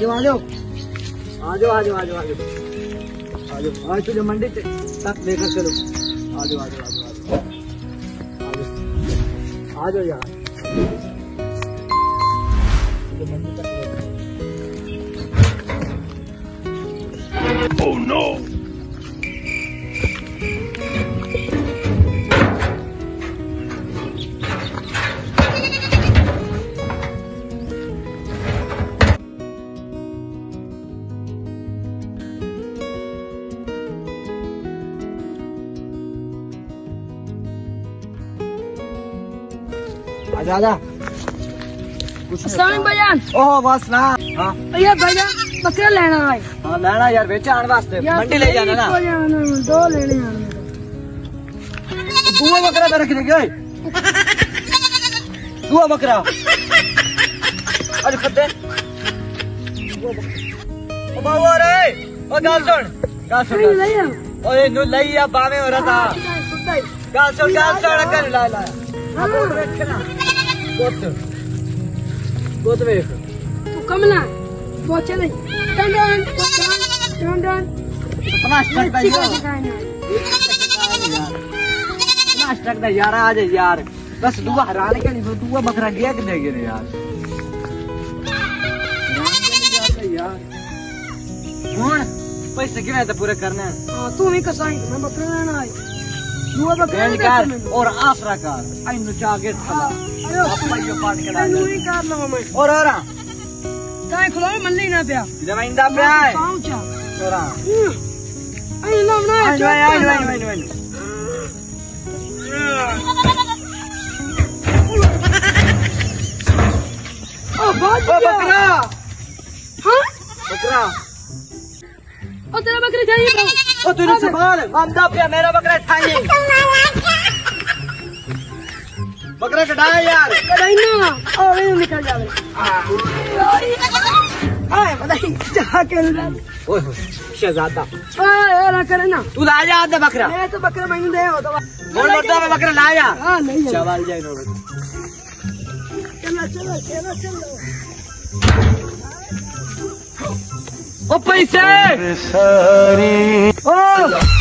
आजो आजो। आजो आजो आजो जाओ आ जाओ आ जाओ आ जाओ आज, तुझे मंडी तक लेकर चलो। आजो आजो आजो आजो। आजो जाओ आ जाओ आ जाओ यार Oh मंडी आजा आजा। भाईजान ओह बस ना। हाँ। भैया भाईजान बकरा लेना है। हाँ लेना यार बेचान वास्ते। मंडी ले जाना ना। है, दो लेने हैं। दुआ बकरा पे रख देंगे दुआ बकरा। अरे खद्दे। ओ बाबू रे ओ गाल सुन। गाल सुन ओए नु लइया बावे हो रहा था गाल सुन गाल सुन कर ला ला। हाँ, रखना गोत गोत वेख तू कमला पहुँचे नहीं डन डन डन डन अपना स्टक दा यार? अपना दा यार बस दुआ हराने के नहीं दुआ बकरा गया कि नहीं गया यार यार पैसे किने तो पूरे करने हैं तू ही कसाई मैं बकरा लेना है दुआ बकरा कर और आसरा कर आइनु जागे थला। ही लवा और और ताए खुला मल्ली ना पिया जमाइंदा पे आए पहुँचा और आई ना ना आइनु आइनु आइनु आइनु ओ बकरा। हाँ? बकरा ओ तेरा बकरी चाहिए ओ तूने संभाल आंदा पे मेरा बकरा ठाई यार कढ़ाई ना ओ ये निकल जावे आए बताई जा के ओए होए शहजादा आए ना करे ना तू ला जा आधा बकरा मैं तो बकरा मैंने दे हो तो बोल बकरा ला जा हाँ नहीं जाए नो चलो चलो चलो चलो ओ पैसे! सारी ओ!